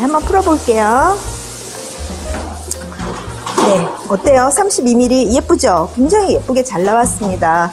네, 한번 풀어볼게요. 네, 어때요? 32mm 예쁘죠? 굉장히 예쁘게 잘 나왔습니다.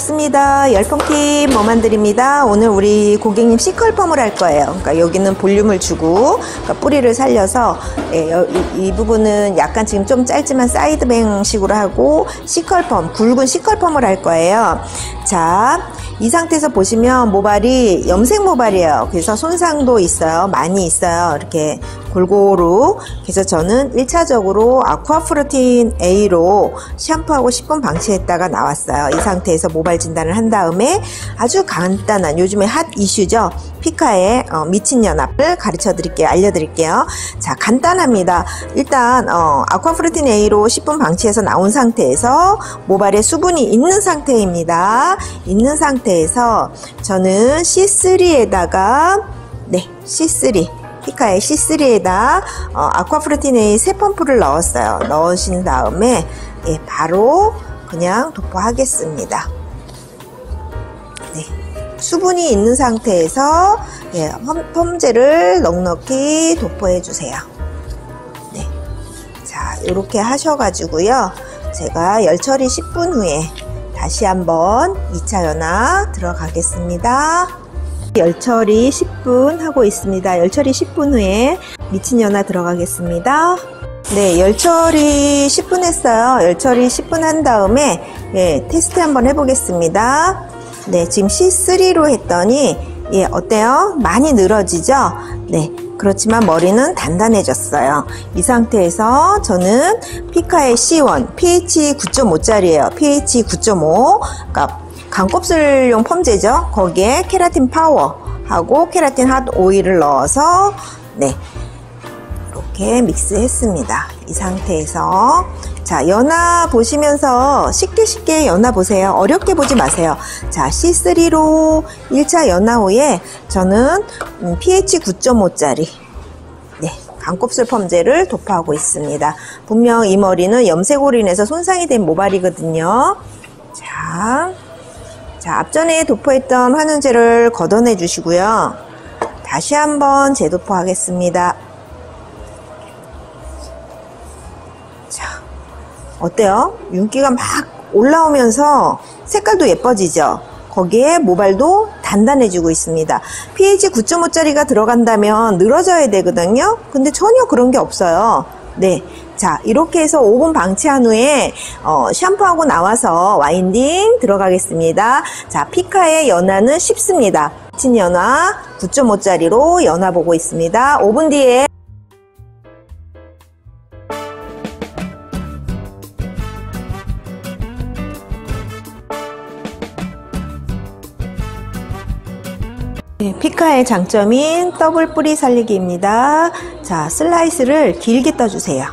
네. 반갑습니다. 열펑팀 머만들입니다. 오늘 우리 고객님 C컬펌을 할 거예요. 그러니까 여기는 볼륨을 주고 그러니까 뿌리를 살려서 예, 이, 이, 부분은 약간 지금 좀 짧지만 사이드뱅 식으로 하고 C컬펌, 굵은 C컬펌을 할 거예요. 자, 이 상태에서 보시면 모발이 염색 모발이에요. 그래서 손상도 있어요. 많이 있어요. 이렇게 골고루. 그래서 저는 1차적으로 아쿠아프로틴 A로 샴푸하고 10분 방치했다가 나왔어요. 이 상태에서 모발 진단을 한 다음에 아주 간단한 요즘에 핫 이슈죠. 피카의 어, 미친 연합을 가르쳐 드릴게요. 알려 드릴게요. 자, 간단합니다. 일단 어, 아쿠아프로틴 A로 10분 방치해서 나온 상태에서 모발에 수분이 있는 상태입니다. 있는 상태에서 저는 C3에다가 네, C3 피카의 C3에다 어, 아쿠아프로틴 A 세 펌프를 넣었어요. 넣으신 다음에 예, 바로 그냥 도포하겠습니다. 네. 수분이 있는 상태에서 예, 펌제를 넉넉히 도포해 주세요. 네. 자, 이렇게 하셔가지고요. 제가 열처리 10분 후에 다시 한번 2차 연화 들어가겠습니다. 열처리 10분 하고 있습니다. 열처리 10분 후에 미친 연화 들어가겠습니다. 네, 열처리 10분 했어요. 열처리 10분 한 다음에 예, 테스트 한번 해보겠습니다. 네, 지금 C3로 했더니 예, 어때요? 많이 늘어지죠? 네. 그렇지만 머리는 단단해졌어요. 이 상태에서 저는 피카의 C1, pH 9.5짜리예요. pH 9.5. 그러니까 강곱슬용 펌제죠. 거기에 케라틴 파워하고 케라틴 핫 오일을 넣어서 네. 이렇게 믹스했습니다. 이 상태에서 자, 연화 보시면서 쉽게 쉽게 연화 보세요. 어렵게 보지 마세요. 자, C3로 1차 연화 후에 저는 pH 9.5짜리 네, 강곱슬 펌제를 도포하고 있습니다. 분명 이 머리는 염색으로 인해서 손상이 된 모발이거든요. 자, 자, 앞전에 도포했던 환원제를 걷어내 주시고요. 다시 한번 재도포하겠습니다. 어때요? 윤기가 막 올라오면서 색깔도 예뻐지죠? 거기에 모발도 단단해지고 있습니다. pH 9.5짜리가 들어간다면 늘어져야 되거든요. 근데 전혀 그런 게 없어요. 네. 자, 이렇게 해서 5분 방치한 후에 어, 샴푸하고 나와서 와인딩 들어가겠습니다. 자, 피카의 연화는 쉽습니다. 친 연화 9.5짜리로 연화 보고 있습니다. 5분 뒤에 네, 피카의 장점인 더블 뿌리 살리기입니다. 자, 슬라이스를 길게 떠주세요.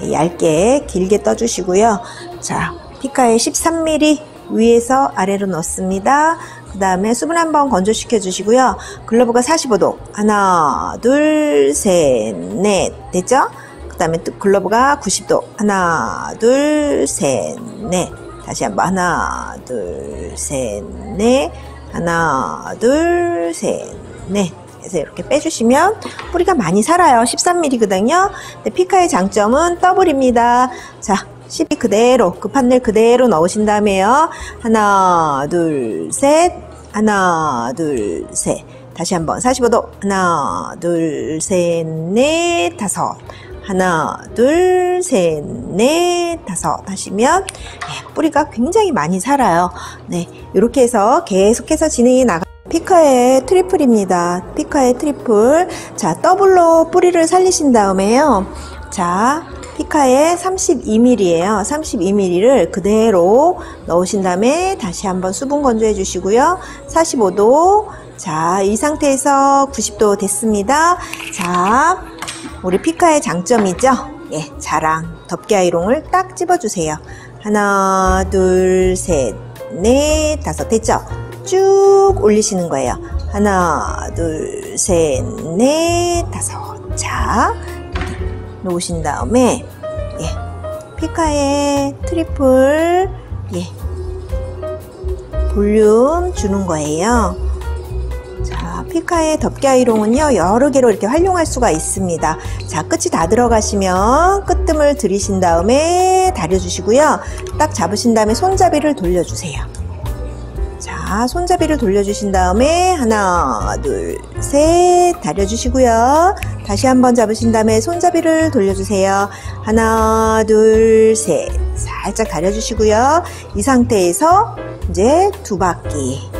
네, 얇게 길게 떠주시고요. 자, 피카의 13mm 위에서 아래로 넣습니다. 그 다음에 수분 한번 건조시켜 주시고요. groove가 45도. 하나, 둘, 셋, 넷. 됐죠? 그 다음에 groove가 90도. 하나, 둘, 셋, 넷. 다시 한번 하나, 둘, 셋, 넷. 하나, 둘, 셋, 넷. 그래서 이렇게 빼주시면 뿌리가 많이 살아요. 13mm거든요. 피카의 장점은 더블입니다. 자, 12 그대로, 그 판넬 그대로 넣으신 다음에요. 하나, 둘, 셋. 하나, 둘, 셋. 다시 한번 45도. 하나, 둘, 셋, 넷, 다섯. 하나, 둘, 셋, 넷, 다섯 하시면 네, 뿌리가 굉장히 많이 살아요. 네, 이렇게 해서 계속해서 진행이 나가. 피카의 트리플입니다. 피카의 트리플. 자, 더블로 뿌리를 살리신 다음에요. 자, 피카의 32mm예요. 32mm를 그대로 넣으신 다음에 다시 한번 수분 건조해 주시고요. 45도. 자, 이 상태에서 90도 됐습니다. 자, 우리 피카의 장점이죠? 예, 자랑. 덮개 아이롱을 딱 집어주세요. 하나, 둘, 셋, 넷, 다섯. 됐죠? 쭉 올리시는 거예요. 하나, 둘, 셋, 넷, 다섯. 자, 놓으신 다음에, 예, 피카의 트리플, 예, 볼륨 주는 거예요. 피카의 덮개 아이롱은요, 여러 개로 이렇게 활용할 수가 있습니다. 자, 끝이 다 들어가시면 끝뜸을 들이신 다음에 다려주시고요. 딱 잡으신 다음에 손잡이를 돌려주세요. 자, 손잡이를 돌려주신 다음에 하나, 둘, 셋 다려주시고요. 다시 한번 잡으신 다음에 손잡이를 돌려주세요. 하나, 둘, 셋 살짝 다려주시고요. 이 상태에서 이제 두 바퀴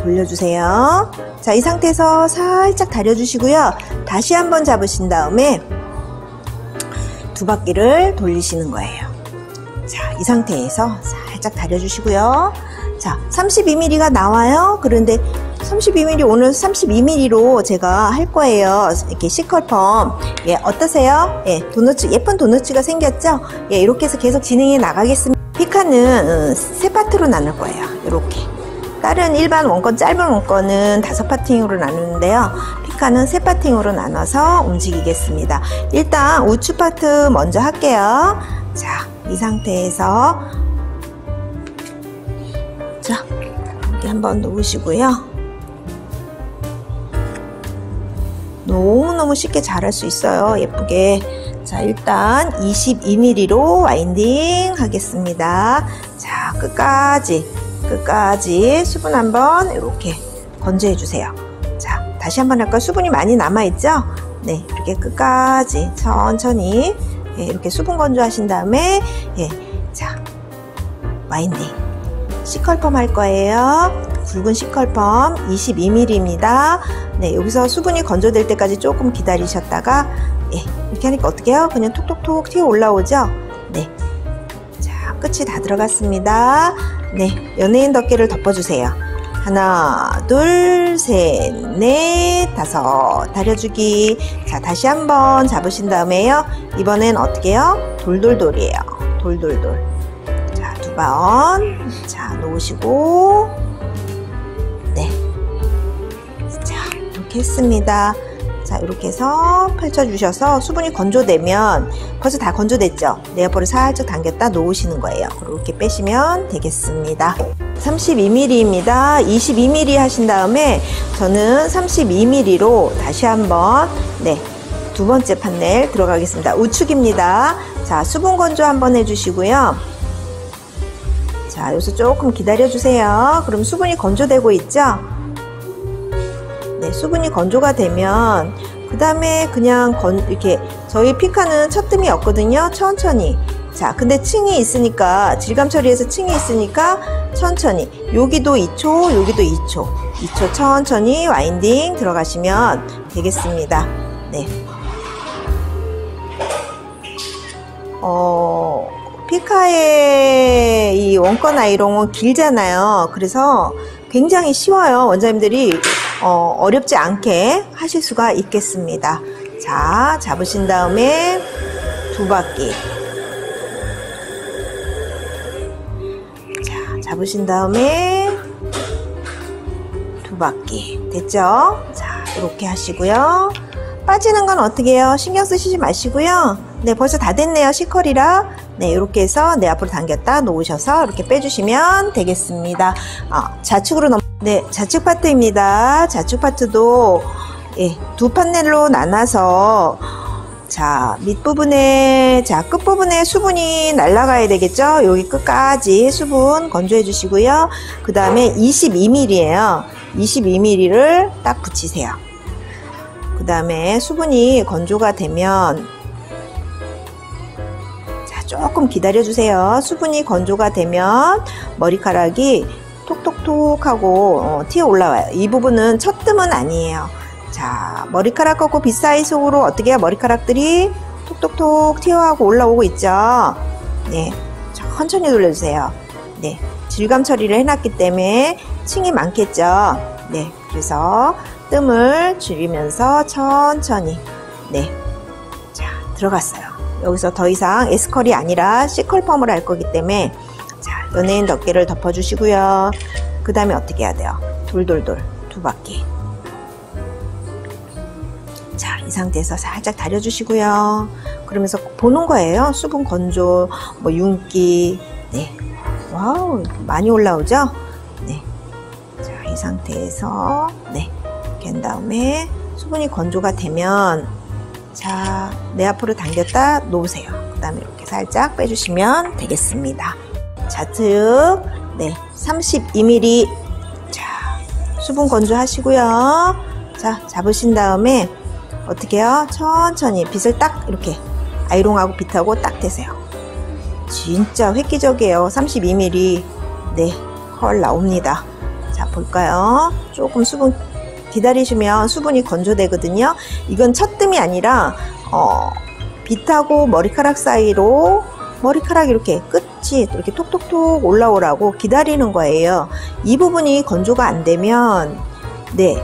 돌려주세요. 자, 이 상태에서 살짝 다려주시고요. 다시 한번 잡으신 다음에 두 바퀴를 돌리시는 거예요. 자, 이 상태에서 살짝 다려주시고요. 자, 32mm가 나와요. 그런데 32mm 오늘 32mm로 제가 할 거예요. 이렇게 시컬펌. 예, 어떠세요? 예, 도너츠 예쁜 도너츠가 생겼죠? 예, 이렇게 해서 계속 진행해 나가겠습니다. 피카는 어, 세 파트로 나눌 거예요. 이렇게. 다른 일반 원건 짧은 원건은 다섯 파팅으로 나누는데요. 피카는 세 파팅으로 나눠서 움직이겠습니다. 일단 우측 파트 먼저 할게요. 자, 이 상태에서 자, 여기 한번 놓으시고요. 너무너무 쉽게 잘할 수 있어요. 예쁘게. 자, 일단 22mm로 와인딩 하겠습니다. 자, 끝까지, 끝까지 수분 한번 이렇게 건조해 주세요. 자, 다시 한번 할까요? 수분이 많이 남아있죠? 네, 이렇게 끝까지 천천히 예, 이렇게 수분 건조하신 다음에 예, 자, 와인딩. C컬펌 할 거예요. 굵은 C컬펌 22mm입니다. 네, 여기서 수분이 건조될 때까지 조금 기다리셨다가 예, 이렇게 하니까 어떻게 해요? 그냥 톡톡톡 튀어 올라오죠? 네. 자, 끝이 다 들어갔습니다. 네, 연예인 덮개를 덮어주세요. 하나, 둘, 셋, 넷, 다섯. 다려주기. 자, 다시 한번 잡으신 다음에요. 이번엔 어떻게 해요? 돌돌돌이에요. 돌돌돌. 자, 두 번. 자, 놓으시고. 네. 자, 이렇게 했습니다. 자, 이렇게 해서 펼쳐주셔서 수분이 건조되면 벌써 다 건조됐죠? 네어볼을 살짝 당겼다 놓으시는 거예요. 그렇게 빼시면 되겠습니다. 32mm입니다. 22mm 하신 다음에 저는 32mm로 다시 한번 네, 두 번째 판넬 들어가겠습니다. 우측입니다. 자, 수분 건조 한번 해주시고요. 자, 여기서 조금 기다려주세요. 그럼 수분이 건조되고 있죠? 네, 수분이 건조가 되면 그 다음에 그냥 건, 이렇게 저희 피카는 첫 뜸이 없거든요. 천천히. 자, 근데 층이 있으니까 질감 처리해서 층이 있으니까 천천히. 여기도 2초, 여기도 2초. 2초 천천히 와인딩 들어가시면 되겠습니다. 네. 어, 피카의 이 원건 아이롱은 길잖아요. 그래서 굉장히 쉬워요. 원장님들이 어, 어렵지 않게 하실 수가 있겠습니다. 자, 잡으신 다음에 두 바퀴. 자, 잡으신 다음에 두 바퀴. 됐죠? 자, 이렇게 하시고요. 빠지는 건 어떻게 해요? 신경 쓰시지 마시고요. 네, 벌써 다 됐네요. 시컬이라. 네, 이렇게 해서 내 앞으로 당겼다 놓으셔서 이렇게 빼주시면 되겠습니다. 아, 좌측으로 넘, 네, 좌측 파트입니다. 좌측 파트도 예, 두 판넬로 나눠서 자, 밑부분에, 자, 끝부분에 수분이 날아가야 되겠죠? 여기 끝까지 수분 건조해 주시고요. 그 다음에 22mm예요. 22mm를 딱 붙이세요. 그 다음에 수분이 건조가 되면 자, 조금 기다려 주세요. 수분이 건조가 되면 머리카락이 톡톡톡 하고 어, 튀어 올라와요. 이 부분은 첫 뜸은 아니에요. 자, 머리카락 꺾고 빗사이 속으로 어떻게 해요? 머리카락들이 톡톡톡 튀어하고 올라오고 있죠. 네, 천천히 돌려주세요. 네, 질감 처리를 해놨기 때문에 층이 많겠죠. 네, 그래서 뜸을 줄이면서 천천히 네, 자 들어갔어요. 여기서 더 이상 S컬이 아니라 C컬 펌을 할 거기 때문에 자 연예인 덮개를 덮어주시고요. 그 다음에 어떻게 해야 돼요? 돌돌돌 두 바퀴. 자, 이 상태에서 살짝 다려주시고요. 그러면서 보는 거예요. 수분 건조, 뭐 윤기. 네. 와우, 많이 올라오죠? 네. 자, 이 상태에서 네. 보신 다음에 수분이 건조가 되면 자, 내 앞으로 당겼다 놓으세요. 그 다음에 이렇게 살짝 빼주시면 되겠습니다. 자, 즉, 네, 32mm. 자, 수분 건조하시고요. 자, 잡으신 다음에 어떻게 해요? 천천히 빗을 딱 이렇게 아이롱하고 빗하고 딱 대세요. 진짜 획기적이에요. 32mm. 네, 헐 나옵니다. 자, 볼까요? 조금 수분 기다리시면 수분이 건조되거든요. 이건 첫뜸이 아니라 어, 빗하고 머리카락 사이로 머리카락 이렇게 끝이 이렇게 톡톡톡 올라오라고 기다리는 거예요. 이 부분이 건조가 안 되면 네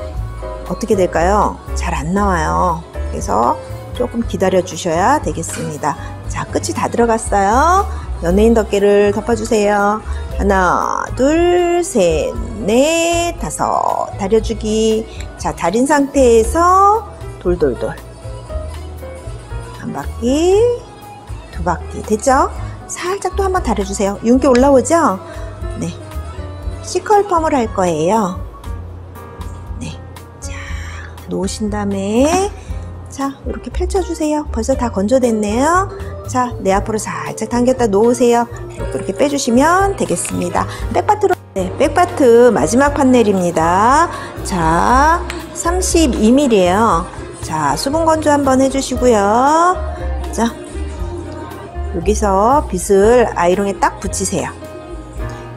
어떻게 될까요? 잘 안 나와요. 그래서 조금 기다려 주셔야 되겠습니다. 자 끝이 다 들어갔어요. 연예인 덮개를 덮어주세요. 하나, 둘, 셋, 넷, 다섯. 다려주기. 자, 다린 상태에서 돌돌돌. 한 바퀴, 두 바퀴. 됐죠? 살짝 또 한번 다려주세요. 윤기 올라오죠? 네. C컬펌을 할 거예요. 네. 자, 놓으신 다음에, 자, 이렇게 펼쳐주세요. 벌써 다 건조됐네요. 자, 내 앞으로 살짝 당겼다 놓으세요. 이렇게 빼주시면 되겠습니다. 백바트로, 네, 백바트 마지막 판넬입니다. 자, 32mm예요. 자, 수분 건조 한번 해주시고요. 자, 여기서 빗을 아이롱에 딱 붙이세요.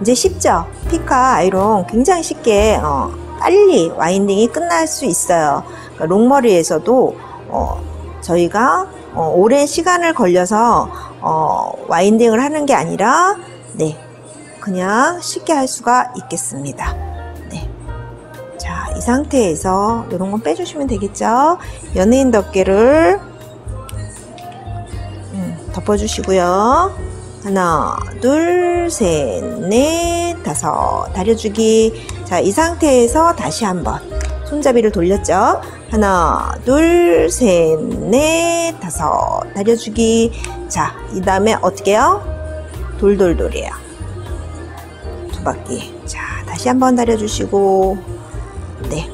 이제 쉽죠? 피카 아이롱 굉장히 쉽게 어, 빨리 와인딩이 끝날 수 있어요. 그러니까 롱머리에서도 어, 저희가 어, 오랜 시간을 걸려서 어, 와인딩을 하는 게 아니라 네 그냥 쉽게 할 수가 있겠습니다. 네. 자, 이 상태에서 이런 건 빼주시면 되겠죠? 연예인 덮개를 음, 덮어주시고요. 하나, 둘, 셋, 넷, 다섯. 다려주기. 자, 이 상태에서 다시 한번 손잡이를 돌렸죠? 하나, 둘, 셋, 넷, 다섯. 다려주기. 자, 이 다음에 어떻게 해요? 돌돌돌이에요. 두 바퀴. 자, 다시 한번 다려주시고. 네.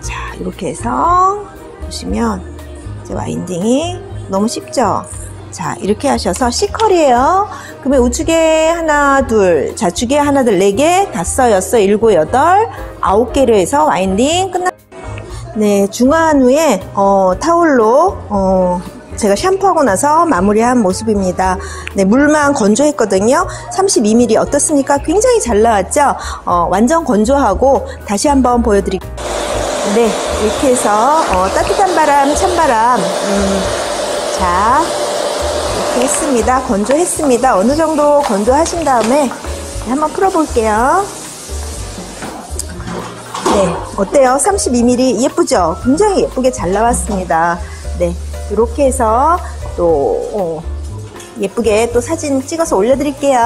자, 이렇게 해서 보시면 이제 와인딩이 너무 쉽죠? 자, 이렇게 하셔서 C컬이에요. 그러면 우측에 하나, 둘, 좌측에 하나, 둘, 네 개, 다섯, 여섯, 일곱, 여덟, 아홉 개로 해서 와인딩 끝나. 네, 중화한 후에 어, 타올로 어, 제가 샴푸하고 나서 마무리한 모습입니다. 네, 물만 건조했거든요. 32mm 어떻습니까? 굉장히 잘 나왔죠? 어, 완전 건조하고 다시 한번 보여드릴게요. 네, 이렇게 해서 어, 따뜻한 바람, 찬바람. 음, 자, 이렇게 했습니다. 건조했습니다. 어느 정도 건조하신 다음에 한번 풀어볼게요. 네, 어때요? 32mm 예쁘죠? 굉장히 예쁘게 잘 나왔습니다. 네, 이렇게 해서 또 어, 예쁘게 또 사진 찍어서 올려드릴게요.